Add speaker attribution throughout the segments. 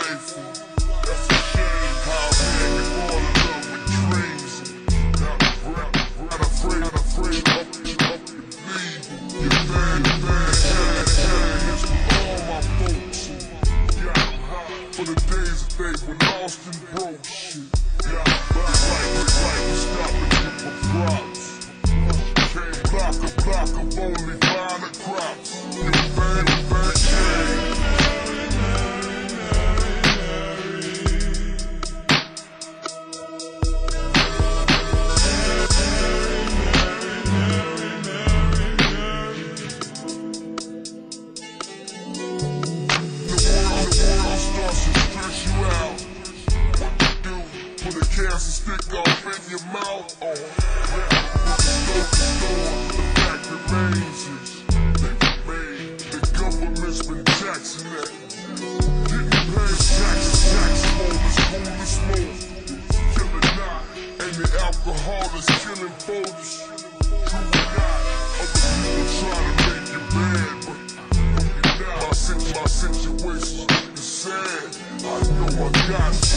Speaker 1: wife. Got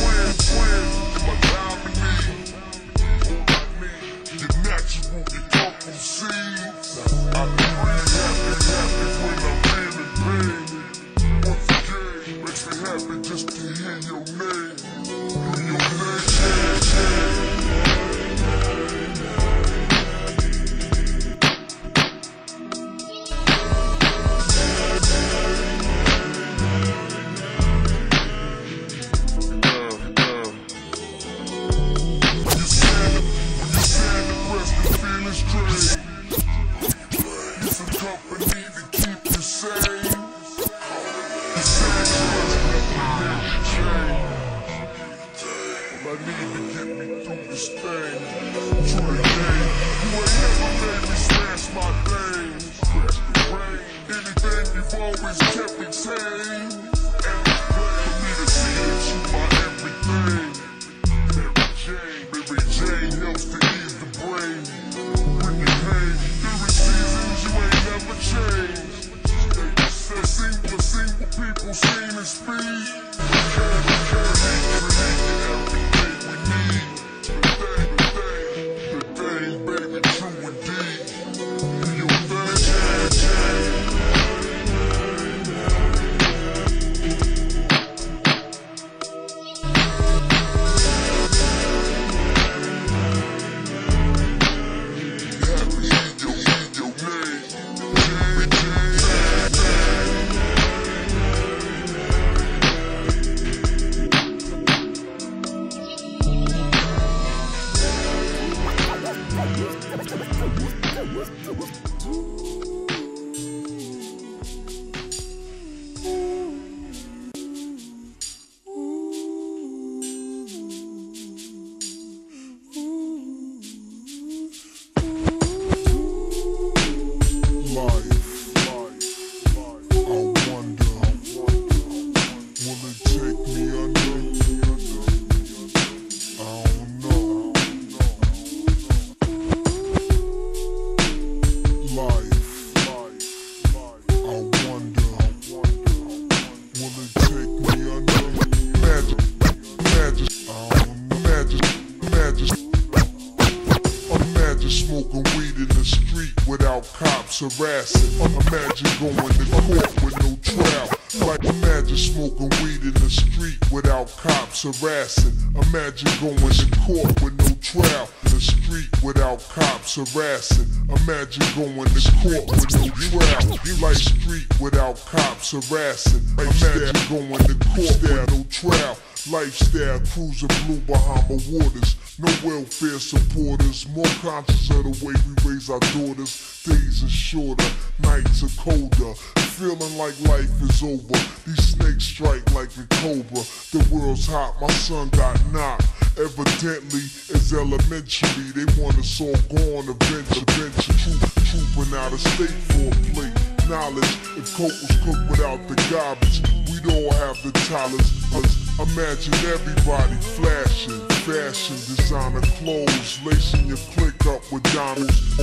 Speaker 1: harassing. Imagine going to court with no trial. Like imagine smoking weed in the street without cops harassing. Imagine going to court with no trial. In the street without cops harassing. Imagine going to court with no trial. You like street without cops harassing. Imagine going to court with no trial. Lifestyle cruising blue Bahama waters. No welfare supporters. More conscious of the way we raise our daughters. Days are shorter, nights are colder. Feeling like life is over. These snakes strike like a cobra. The world's hot, my son got knocked. Evidently, it's elementary. They want us all gone eventually. Eventually, troop, trooping out of state for a plate. Knowledge, if coke was cooked without the garbage, we'd all have the dollars. Imagine everybody flashing, fashion, designer clothes, lacing your click up with diamonds.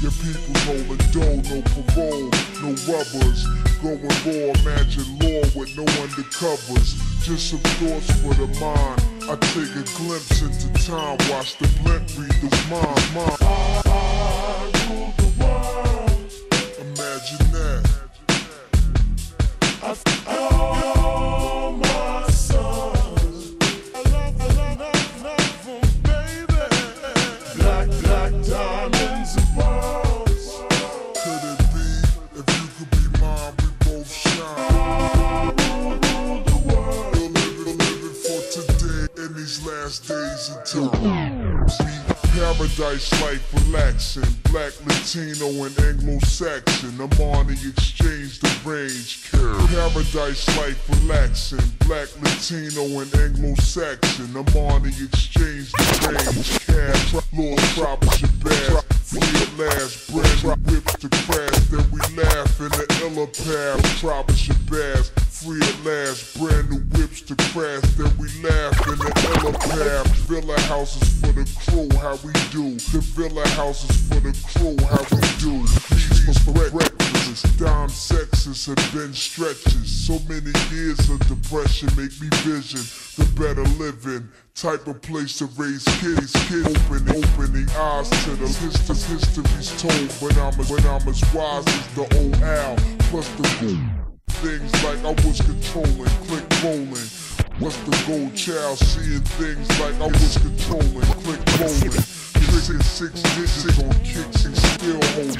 Speaker 1: Your people's holding dough, no parole, no rubbers. Going raw, imagine law with no undercovers. Just some thoughts for the mind. I take a glimpse into time, watch the blimp read the mind. mind. I rule Paradise life relaxing. Black, Latino, and Anglo-Saxon. I'm on the exchange, the range. Paradise life relaxing. Black, Latino, and Anglo-Saxon. I'm on the exchange, the range. Cash, Lord, Tropics, your bad. Free at last, bread, whips to crash. Then we laugh in the illa path. Your bass. Free at last, brand new whips to crash. Then we laugh in the illa path. Villa houses for the crew, how we do. The villa houses for the crew, how we do. These for breakfast, dime sexes have been stretches. So many years of depression make me vision better living. Type of place to raise kids, kids opening, opening eyes to the history, history's told. When I'm as, when I'm as wise as the old owl, plus the things like I was controlling, click rolling. What's the gold child seeing things like I was controlling, click rolling. Tricking six digits on kicks and still holding.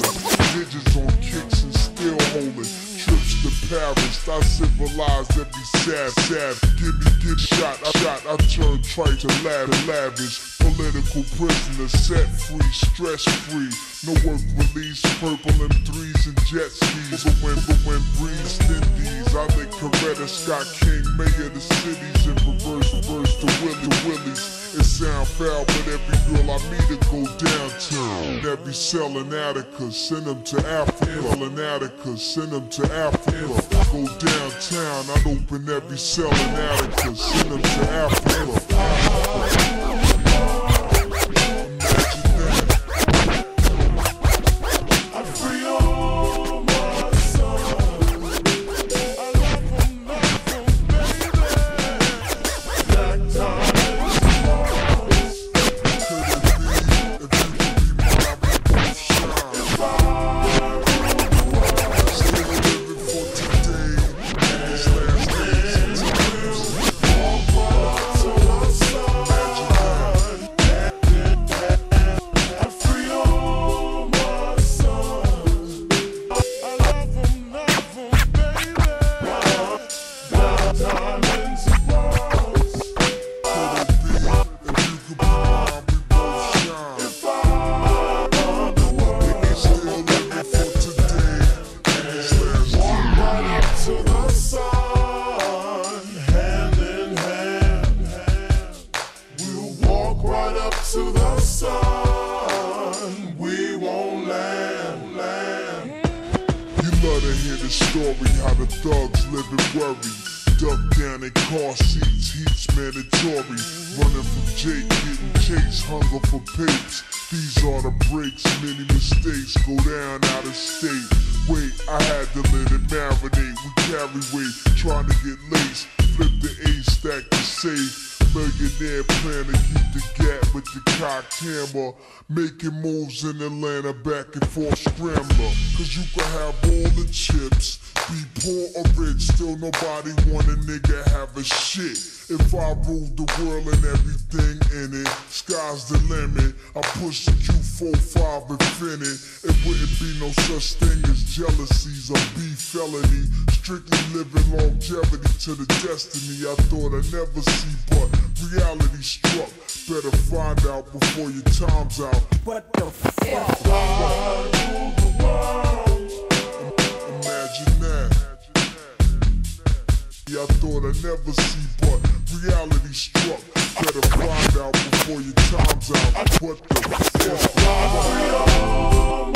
Speaker 1: Digits on kicks and still holding. Trips to Paris, I civilized every sad, sad. Give me, get shot, I shot, I turn trite to lav lavish. Political prisoner, set free, stress free. No work release, purple M3s and jet skis. But when, but when breeze, Indies, I think Coretta Scott King, mayor of the cities, and reverse, reverse to Willie, Willies. It sound foul, but every girl I meet it go downtown. Every cell in Attica, send them to Africa. In Attica, send them to Africa. Go downtown, I'd open every cell in Attica, send them to Africa. Story how the thugs live and worry. Duck down in car seats, heaps mandatory. Running from Jake, getting chased, hunger for papes. These are the breaks, many mistakes go down out of state. Wait, I had to let it marinate. We carry weight, trying to get laced. Flip the A stack to safe. Millionaire plan to keep the gap with the cocked hammer. Making moves in Atlanta, back and forth scrambler. Cause you can have all the chips. Be poor or rich, still nobody want a nigga have a shit. If I ruled the world and everything in it, sky's the limit. I push the Q45 Infiniti. It wouldn't be no such thing as jealousies or beef felony. Strictly living longevity to the destiny I thought I'd never see, but reality struck. Better find out before your time's out.
Speaker 2: What the fuck?
Speaker 1: Imagine that. Yeah, I thought I'd never see, but reality struck. Better find out before your time's out. What the fuck?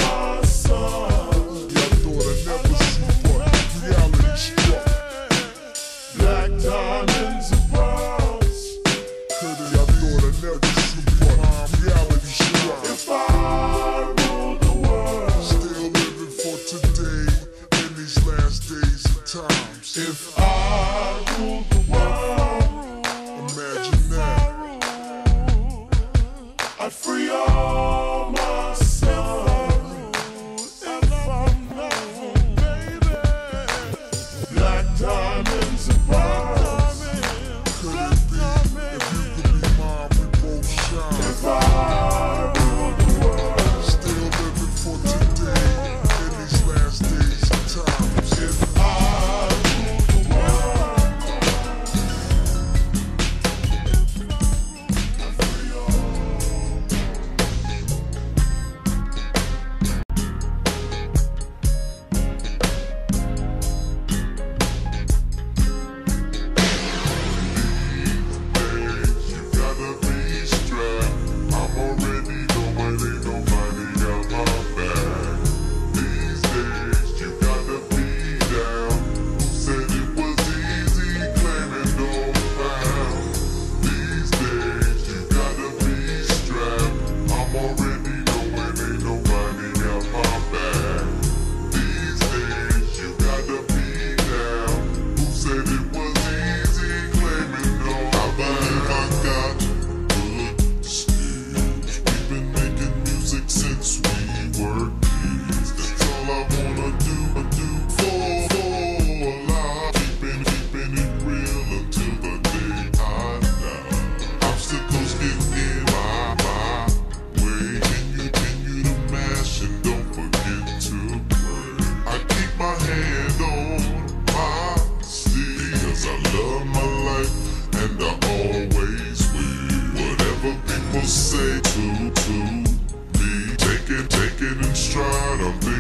Speaker 3: the
Speaker 2: thing.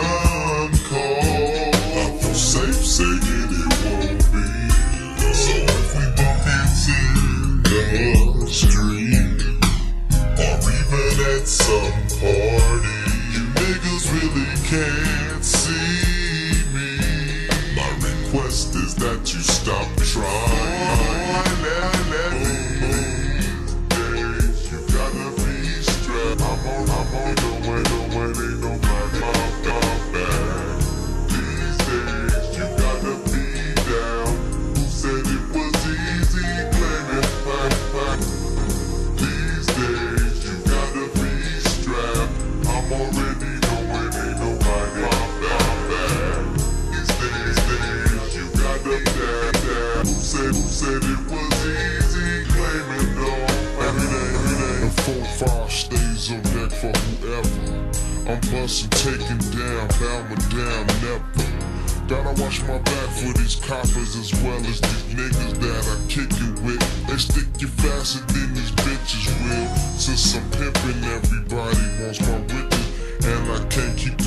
Speaker 2: time. I feel safe it won't be. So if we bump into the street, even at some Five stays on deck for whoever. I'm bustin', taking down, bound me down, never. Gotta watch my back for these coppers as well as these niggas that I kick it with. They stick you faster than these bitches will. Since I'm pimpin', everybody wants my witness, and I can't keep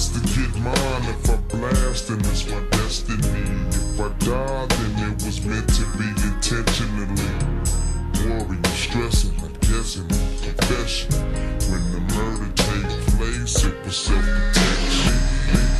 Speaker 2: rise to get mine if I blast, then it's my destiny. If I die, then it was meant to be intentionally. Worry, stressing, I'm guessing, confession. When the murder takes place, it was self-protection.